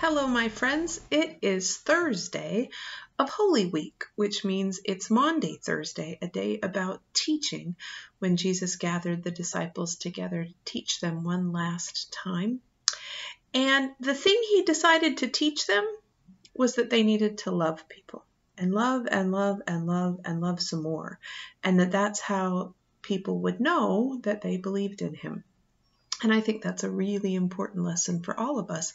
Hello, my friends. It is Thursday of Holy Week, which means it's Maundy Thursday, a day about teaching when Jesus gathered the disciples together to teach them one last time. And the thing he decided to teach them was that they needed to love people and love and love and love and love some more, and that that's how people would know that they believed in him. And I think that's a really important lesson for all of us,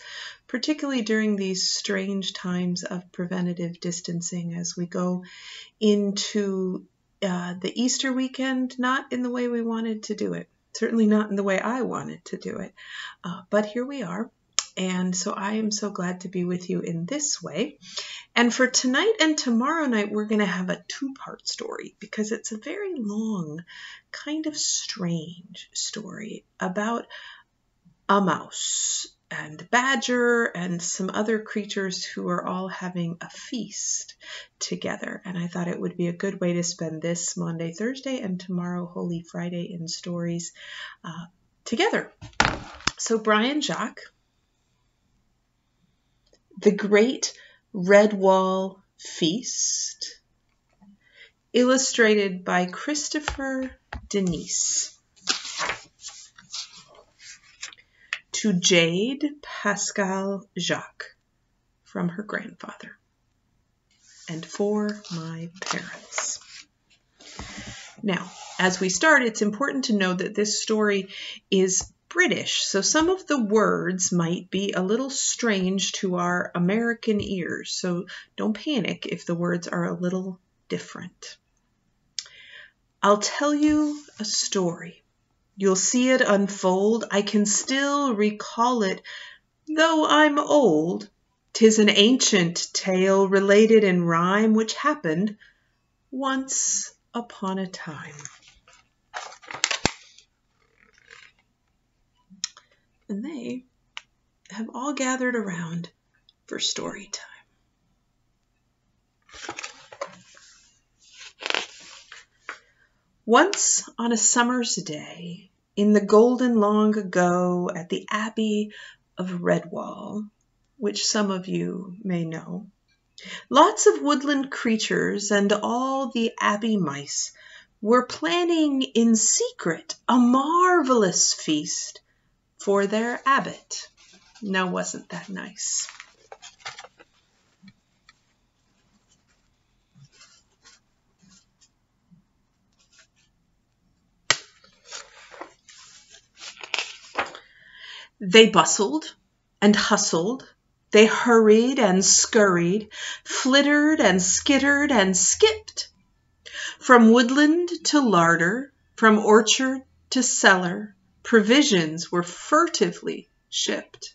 particularly during these strange times of preventative distancing as we go into uh, the Easter weekend, not in the way we wanted to do it, certainly not in the way I wanted to do it. Uh, but here we are. And so I am so glad to be with you in this way. And for tonight and tomorrow night, we're going to have a two part story because it's a very long, kind of strange story about a mouse and badger and some other creatures who are all having a feast together. And I thought it would be a good way to spend this Maundy Thursday, and tomorrow, Holy Friday, in stories uh, together. So, Brian Jacques, the Great Redwall Feast, illustrated by Christopher Denise. To Jade Pascal Jacques from her grandfather. And for my parents. Now, as we start, it's important to know that this story is British, so some of the words might be a little strange to our American ears, so don't panic if the words are a little different. I'll tell you a story. You'll see it unfold. I can still recall it, though I'm old. Tis an ancient tale related in rhyme which happened once upon a time. And they have all gathered around for story time. Once on a summer's day, in the golden long ago at the Abbey of Redwall, which some of you may know, lots of woodland creatures and all the Abbey mice were planning in secret a marvelous feast for their abbot. Now, wasn't that nice? They bustled and hustled. They hurried and scurried, flittered and skittered and skipped. From woodland to larder, from orchard to cellar, provisions were furtively shipped.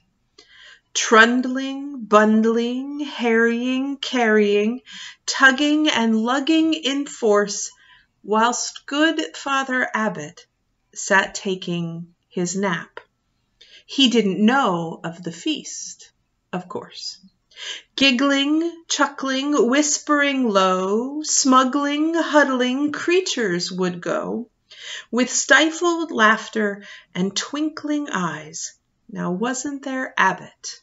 Trundling, bundling, harrying, carrying, tugging and lugging in force, whilst good Father Abbot sat taking his nap. He didn't know of the feast, of course. Giggling, chuckling, whispering low, smuggling, huddling creatures would go with stifled laughter and twinkling eyes. Now, wasn't there Abbot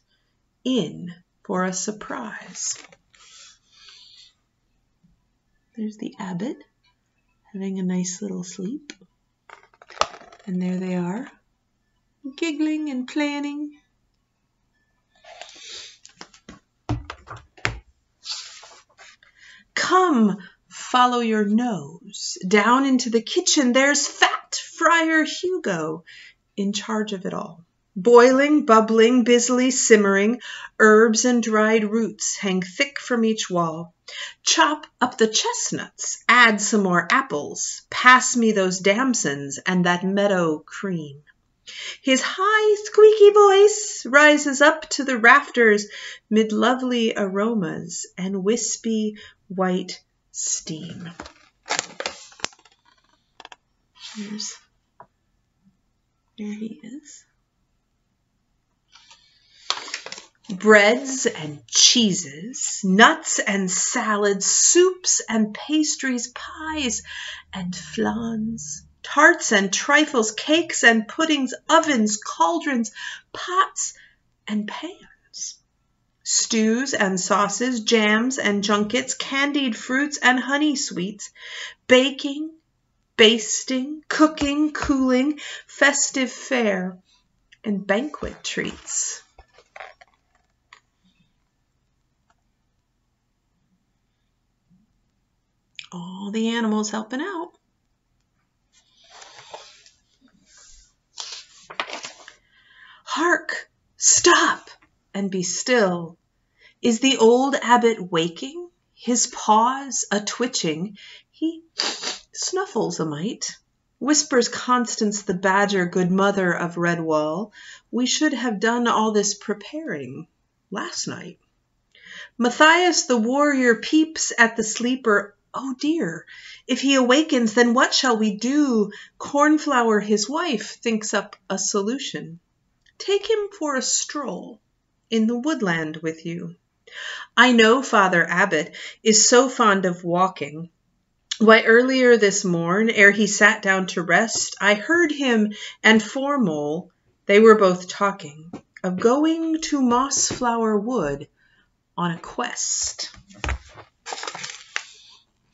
in for a surprise? There's the Abbot having a nice little sleep. And there they are, giggling and planning. Come, follow your nose. Down into the kitchen, there's fat Friar Hugo in charge of it all. Boiling, bubbling, busily simmering, herbs and dried roots hang thick from each wall. Chop up the chestnuts, add some more apples, pass me those damsons and that meadow cream. His high, squeaky voice rises up to the rafters mid lovely aromas and wispy white steam. Here's, there he is. Breads and cheeses, nuts and salads, soups and pastries, pies and flans, tarts and trifles, cakes and puddings, ovens, cauldrons, pots and pans. Stews and sauces, jams and junkets, candied fruits and honey sweets, baking, basting, cooking, cooling, festive fare, and banquet treats. All the animals helping out. Hark! Stop! And be still. Is the old abbot waking? His paws a twitching, he snuffles a mite. Whispers Constance the badger, good mother of Redwall, we should have done all this preparing last night. Matthias the warrior peeps at the sleeper. Oh dear, if he awakens, then what shall we do? Cornflower, his wife, thinks up a solution. Take him for a stroll in the woodland with you. I know Father Abbot is so fond of walking. Why, earlier this morn, ere he sat down to rest, I heard him and Foremole, they were both talking of going to Mossflower Wood on a quest.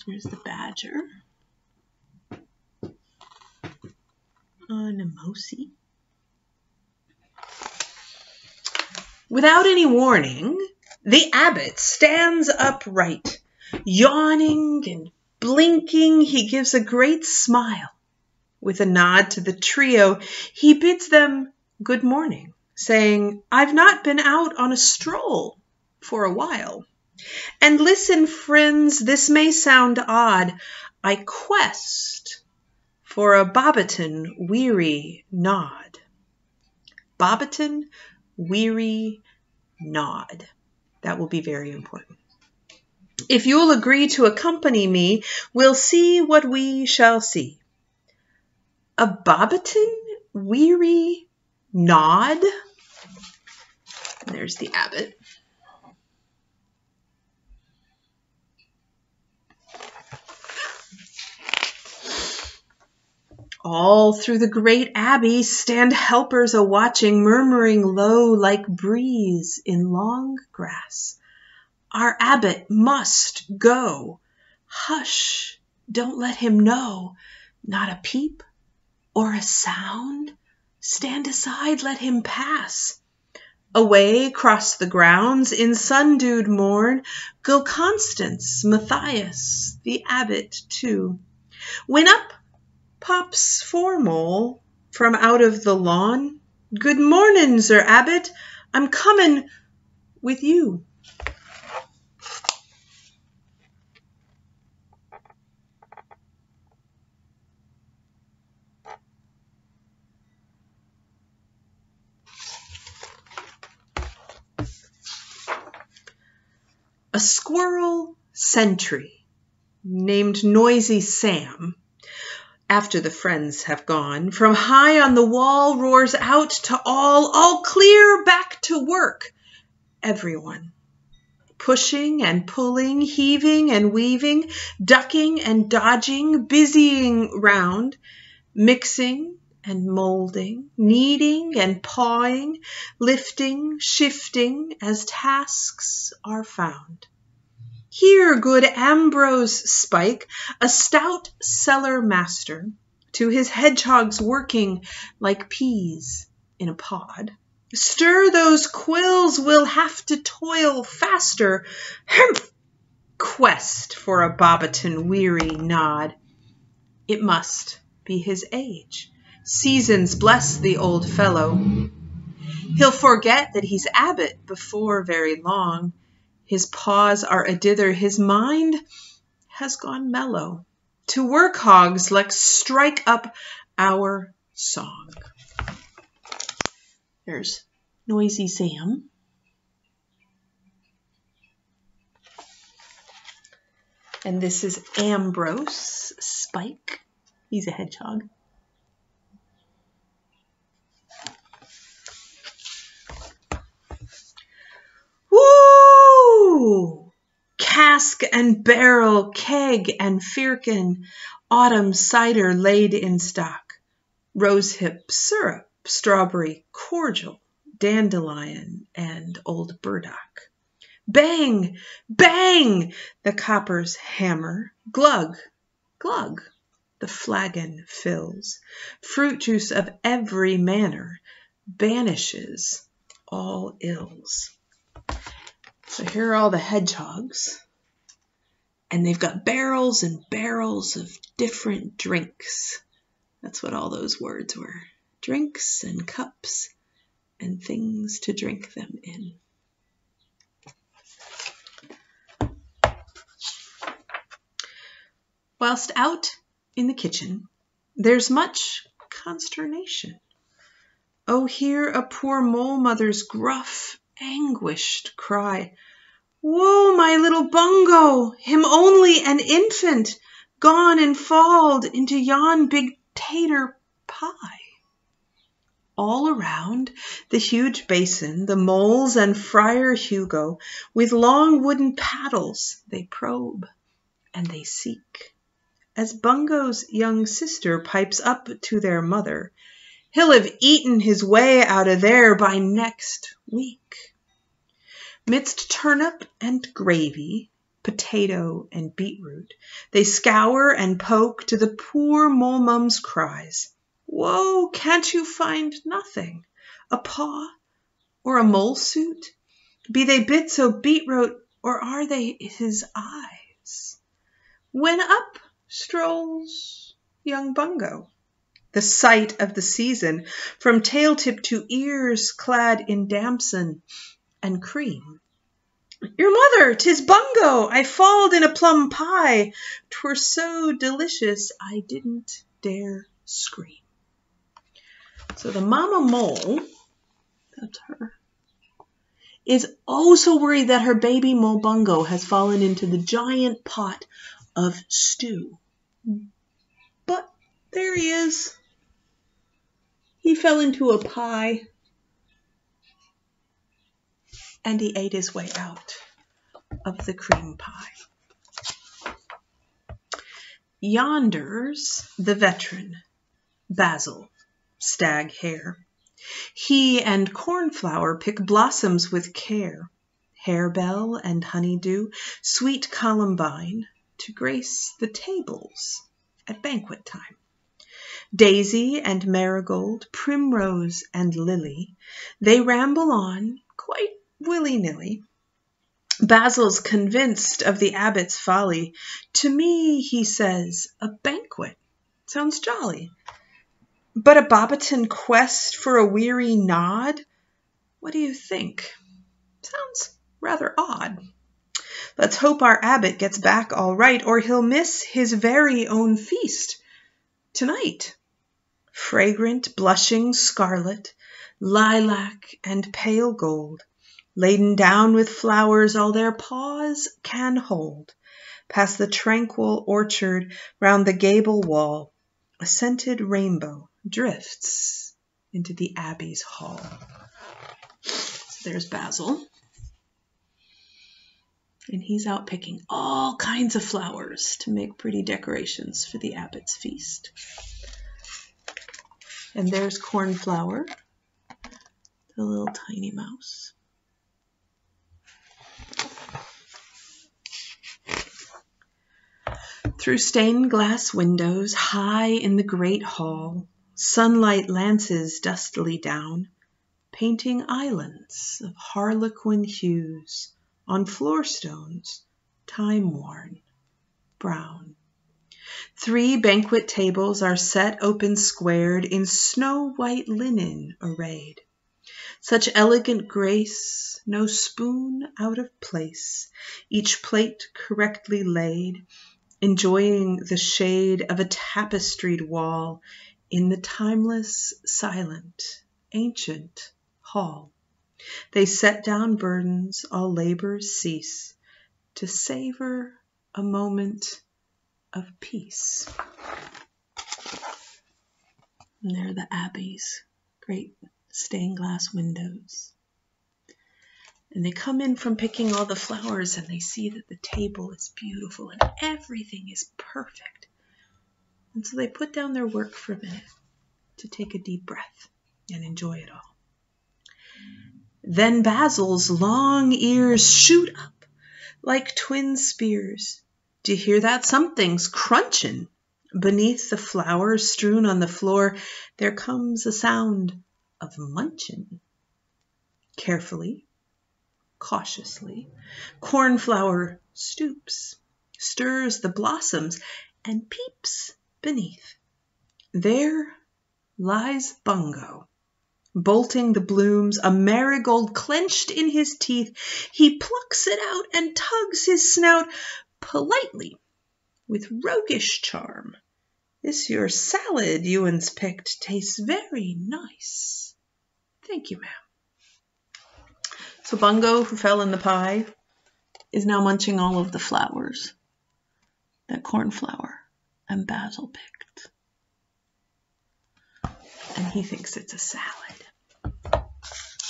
Here's the badger. A Anemosi. Without any warning, the abbot stands upright, yawning and blinking. He gives a great smile. With a nod to the trio, he bids them good morning, saying, I've not been out on a stroll for a while. And listen, friends, this may sound odd. I quest for a Bobbiton weary nod. Bobbiton weary nod. That will be very important. If you'll agree to accompany me, we'll see what we shall see. A Bobbiton weary nod. There's the abbot. All through the great abbey stand helpers a watching, murmuring low like breeze in long grass. Our abbot must go. Hush, don't let him know. Not a peep or a sound. Stand aside, let him pass. Away cross the grounds in sun-dewed morn go Constance, Matthias, the abbot too. When up pops Foremole from out of the lawn. Good mornin', Sir Abbot. I'm comin' with you. A squirrel sentry named Noisy Sam after the friends have gone, from high on the wall roars out to all, all clear back to work, everyone. Pushing and pulling, heaving and weaving, ducking and dodging, busying round, mixing and molding, kneading and pawing, lifting, shifting as tasks are found. Here, good Ambrose Spike, a stout cellar master, to his hedgehogs working like peas in a pod. Stir those quills, we'll have to toil faster. Humph! Quest for a Bobbiton weary nod. It must be his age. Seasons bless the old fellow. He'll forget that he's abbot before very long his paws are a dither, his mind has gone mellow. To work, hogs, let's strike up our song. There's Noisy Sam. And this is Ambrose Spike. He's a hedgehog. Cask and barrel, keg and firkin, autumn cider laid in stock, rosehip syrup, strawberry cordial, dandelion, and old burdock. Bang! Bang! The coppers hammer. Glug! Glug! The flagon fills. Fruit juice of every manner banishes all ills. So here are all the hedgehogs. And they've got barrels and barrels of different drinks. That's what all those words were drinks and cups and things to drink them in. Whilst out in the kitchen, there's much consternation. Oh, hear a poor mole mother's gruff, anguished cry. Woe, my little Bungo, him only an infant, gone and falled into yon big tater pie. All around the huge basin, the moles and Friar Hugo, with long wooden paddles, they probe and they seek. As Bungo's young sister pipes up to their mother, he'll have eaten his way out of there by next week. Midst turnip and gravy, potato and beetroot, they scour and poke to the poor mole mum's cries. Whoa, can't you find nothing? A paw or a mole suit? Be they bits o' beetroot or are they his eyes? When up strolls young Bungo, the sight of the season, from tail tip to ears clad in damson and cream. Your mother, 'tis Bungo! I falled in a plum pie. 'Twere so delicious I didn't dare scream. So the mama mole, that's her, is also worried that her baby mole Bungo has fallen into the giant pot of stew. But there he is. He fell into a pie and he ate his way out of the cream pie. Yonder's the veteran, Basil, stag hare. He and cornflower pick blossoms with care, harebell and honeydew, sweet columbine, to grace the tables at banquet time. Daisy and marigold, primrose and lily, they ramble on quite willy nilly. Basil's convinced of the abbot's folly. To me, he says, a banquet sounds jolly. But a Bobbiton quest for a weary nod? What do you think? Sounds rather odd. Let's hope our abbot gets back all right, or he'll miss his very own feast tonight. Fragrant, blushing scarlet, lilac, and pale gold, laden down with flowers all their paws can hold, past the tranquil orchard, round the gable wall, a scented rainbow drifts into the abbey's hall. So there's Basil. And he's out picking all kinds of flowers to make pretty decorations for the abbot's feast. And there's Cornflower, the little tiny mouse. Through stained glass windows, high in the great hall, Sunlight lances dustily down, Painting islands of harlequin hues On floor stones time worn, brown. Three banquet tables are set open squared, In snow white linen arrayed. Such elegant grace, no spoon out of place, Each plate correctly laid, Enjoying the shade of a tapestried wall in the timeless, silent, ancient hall. They set down burdens, all labors cease, to savor a moment of peace. And there are the Abbey's great stained glass windows. And they come in from picking all the flowers and they see that the table is beautiful and everything is perfect. And so they put down their work for a minute to take a deep breath and enjoy it all. Then Basil's long ears shoot up like twin spears. Do you hear that? Something's crunching. Beneath the flowers strewn on the floor, there comes a sound of munching. Carefully, cautiously, Cornflower stoops, stirs the blossoms, and peeps beneath. There lies Bungo, bolting the blooms, a marigold clenched in his teeth. He plucks it out and tugs his snout politely with roguish charm. This your salad Ewan's picked tastes very nice. Thank you, ma'am. So Bungo, who fell in the pie, is now munching all of the flowers that cornflower and basil picked. And he thinks it's a salad.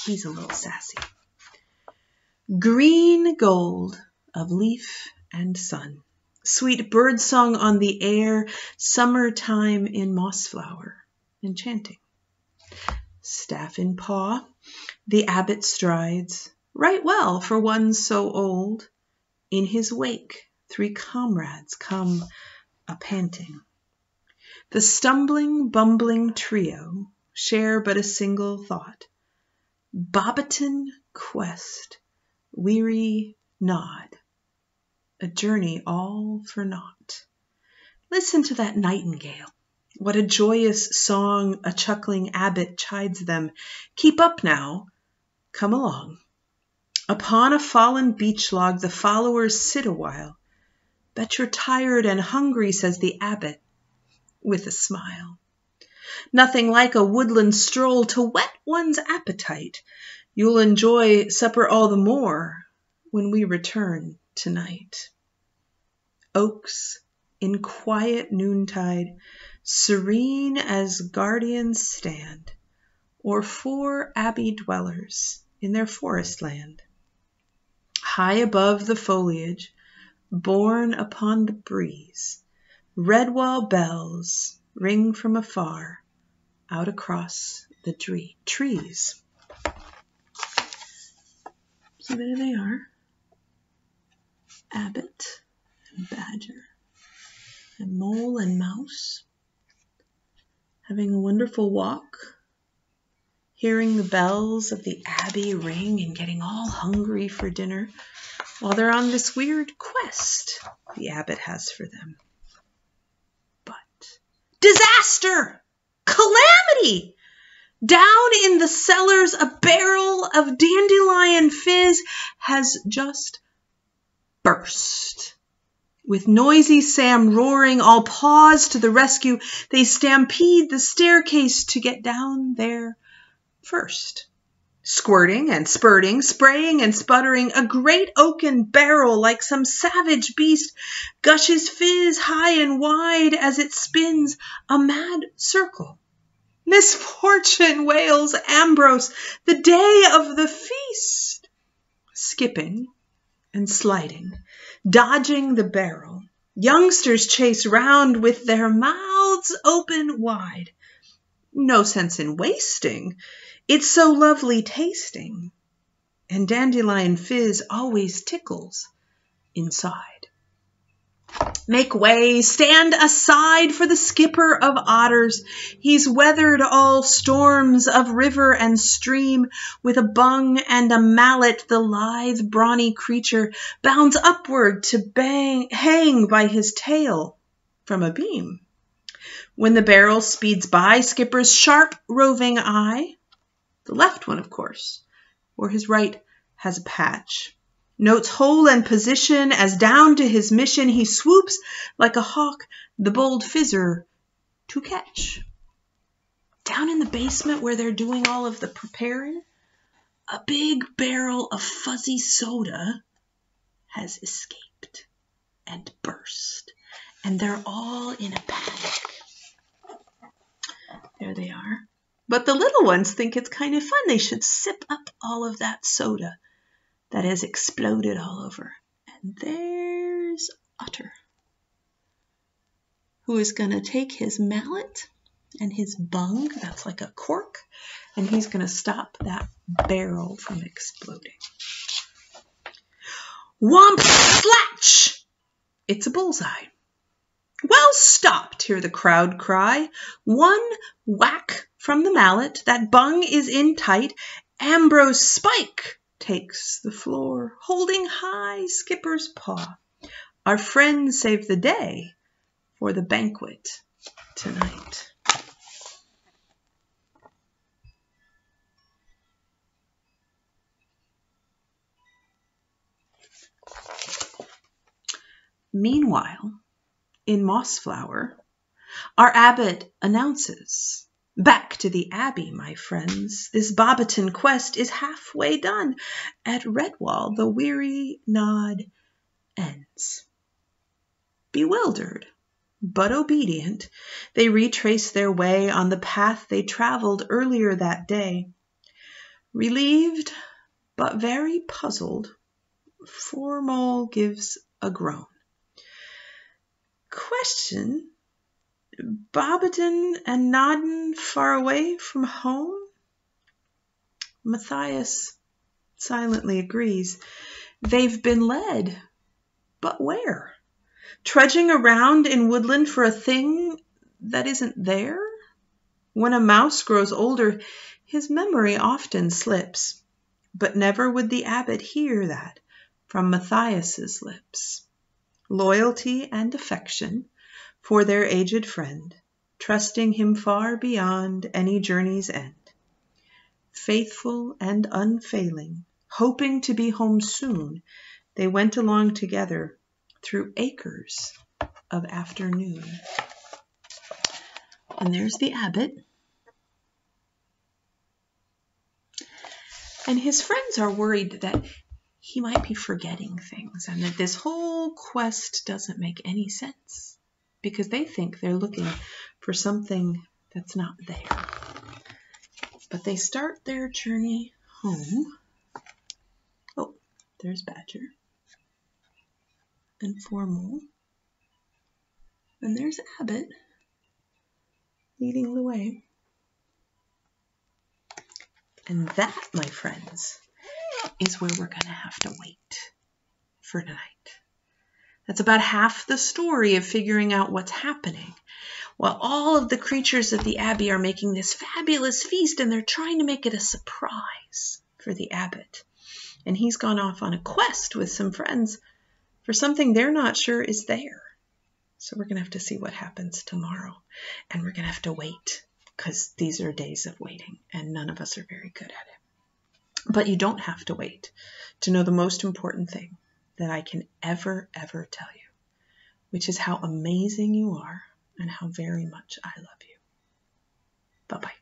He's a little sassy. Green gold of leaf and sun Sweet bird song on the air, summertime in Mossflower, enchanting. Staff in paw, the abbot strides, right well for one so old. In his wake three comrades come a panting. The stumbling, bumbling trio share but a single thought. Bobbiton quest, weary nod a journey all for naught. Listen to that nightingale. What a joyous song a chuckling abbot chides them. Keep up now. Come along. Upon a fallen beech log the followers sit awhile. Bet you're tired and hungry, says the abbot with a smile. Nothing like a woodland stroll to whet one's appetite. You'll enjoy supper all the more when we return tonight. Oaks in quiet noontide, serene as guardians stand, Or four abbey dwellers in their forest land. High above the foliage, borne upon the breeze, Redwall bells ring from afar out across the trees. So there they are. Abbot and badger and mole and mouse having a wonderful walk, hearing the bells of the abbey ring and getting all hungry for dinner while they're on this weird quest the abbot has for them. But disaster! Calamity! Down in the cellars, a barrel of dandelion fizz has just burst. With noisy Sam roaring, all paws to the rescue, they stampede the staircase to get down there first. Squirting and spurting, spraying and sputtering, a great oaken barrel, like some savage beast, gushes fizz high and wide as it spins a mad circle. Misfortune, wails Ambrose, the day of the feast. Skipping and sliding, dodging the barrel. Youngsters chase round with their mouths open wide. No sense in wasting, it's so lovely tasting. And dandelion fizz always tickles inside. Make way, stand aside for the skipper of otters. He's weathered all storms of river and stream. With a bung and a mallet, the lithe, brawny creature bounds upward to bang, hang by his tail from a beam. When the barrel speeds by, skipper's sharp, roving eye, the left one, of course, or his right has a patch notes hole and position as down to his mission he swoops like a hawk the bold fizzer to catch. Down in the basement where they're doing all of the preparing, a big barrel of fuzzy soda has escaped and burst, and they're all in a panic. There they are. But the little ones think it's kind of fun. They should sip up all of that soda that has exploded all over. And there's Otter, who is going to take his mallet and his bung, that's like a cork, and he's going to stop that barrel from exploding. Womp slatch! It's a bullseye. Well stopped, hear the crowd cry. One whack from the mallet, that bung is in tight. Ambrose Spike takes the floor, holding high Skipper's paw. Our friend saved the day for the banquet tonight. Meanwhile, in Mossflower, our abbot announces Back to the Abbey, my friends. This Bobbiton quest is halfway done. At Redwall the weary nod ends. Bewildered, but obedient, they retrace their way on the path they traveled earlier that day. Relieved, but very puzzled, Foremole gives a groan. Question Bobbiton and Naden far away from home? Matthias silently agrees. They've been led, but where? Trudging around in woodland for a thing that isn't there? When a mouse grows older, his memory often slips, but never would the abbot hear that from Matthias's lips loyalty and affection for their aged friend, trusting him far beyond any journey's end. Faithful and unfailing, hoping to be home soon, they went along together through acres of afternoon. And there's the abbot. And his friends are worried that he might be forgetting things and that this whole quest doesn't make any sense because they think they're looking for something that's not there. But they start their journey home. Oh, there's Badger and Foremole. And there's Abbot leading the way. And that, my friends, is where we're going to have to wait for tonight. That's about half the story of figuring out what's happening. While all of the creatures of the Abbey are making this fabulous feast and they're trying to make it a surprise for the abbot. And he's gone off on a quest with some friends for something they're not sure is there. So we're going to have to see what happens tomorrow. And we're going to have to wait because these are days of waiting and none of us are very good at it. But you don't have to wait to know the most important thing that I can ever, ever tell you, which is how amazing you are and how very much I love you. Bye bye.